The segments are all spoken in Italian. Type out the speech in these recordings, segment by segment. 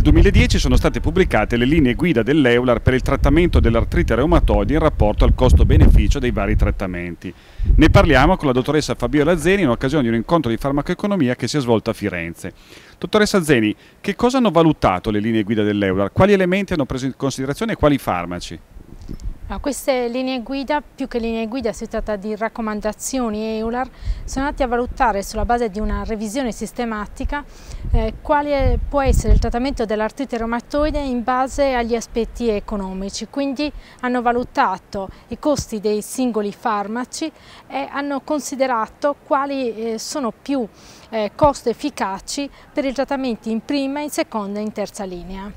2010 sono state pubblicate le linee guida dell'Eular per il trattamento dell'artrite reumatoide in rapporto al costo-beneficio dei vari trattamenti. Ne parliamo con la dottoressa Fabiola Zeni in occasione di un incontro di farmacoeconomia che si è svolto a Firenze. Dottoressa Zeni, che cosa hanno valutato le linee guida dell'Eular? Quali elementi hanno preso in considerazione e quali farmaci? Queste linee guida, più che linee guida si tratta di raccomandazioni EULAR, sono andate a valutare sulla base di una revisione sistematica eh, quale può essere il trattamento dell'artrite reumatoide in base agli aspetti economici, quindi hanno valutato i costi dei singoli farmaci e hanno considerato quali eh, sono più eh, costo efficaci per i trattamenti in prima, in seconda e in terza linea.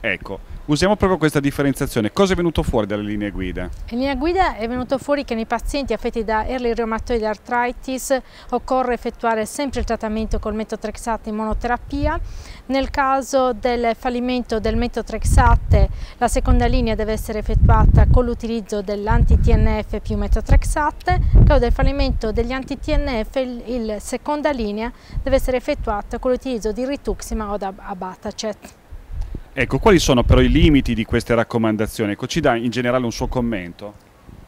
Ecco, Usiamo proprio questa differenziazione. Cosa è venuto fuori dalle linee guida? In linea guida è venuto fuori che nei pazienti affetti da early rheumatoid arthritis occorre effettuare sempre il trattamento col metotrexate in monoterapia. Nel caso del fallimento del metotrexate la seconda linea deve essere effettuata con l'utilizzo dell'anti-TNF più metotrexate. Nel caso del fallimento degli anti-TNF la seconda linea deve essere effettuata con l'utilizzo di rituximab o abbatacet. Ecco, quali sono però i limiti di queste raccomandazioni? Ecco, ci dà in generale un suo commento?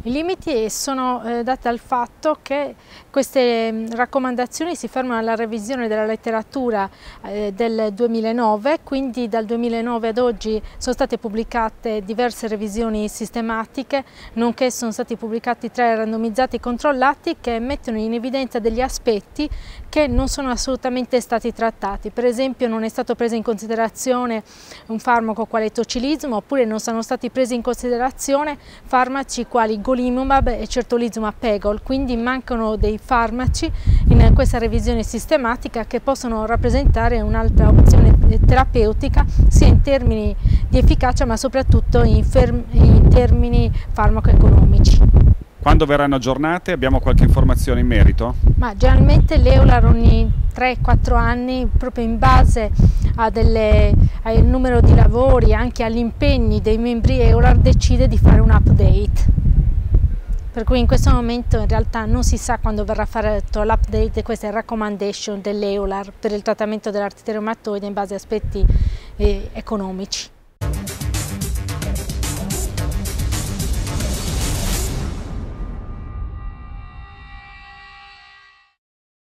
I limiti sono eh, dati dal fatto che queste mm, raccomandazioni si fermano alla revisione della letteratura eh, del 2009, quindi dal 2009 ad oggi sono state pubblicate diverse revisioni sistematiche, nonché sono stati pubblicati tre randomizzati controllati che mettono in evidenza degli aspetti che non sono assolutamente stati trattati. Per esempio non è stato preso in considerazione un farmaco quale tocilismo, oppure non sono stati presi in considerazione farmaci quali golimumab e certolizumab pegol, quindi mancano dei farmaci in questa revisione sistematica che possono rappresentare un'altra opzione terapeutica sia in termini di efficacia ma soprattutto in, in termini farmacoeconomici. Quando verranno aggiornate abbiamo qualche informazione in merito? Ma generalmente l'Eular ogni 3-4 anni proprio in base delle, al numero di lavori, anche agli impegni dei membri Eular decide di fare un update per cui in questo momento in realtà non si sa quando verrà fatto l'update di queste recommendation dell'EULAR per il trattamento dell'artrite reumatoide in base a aspetti eh, economici.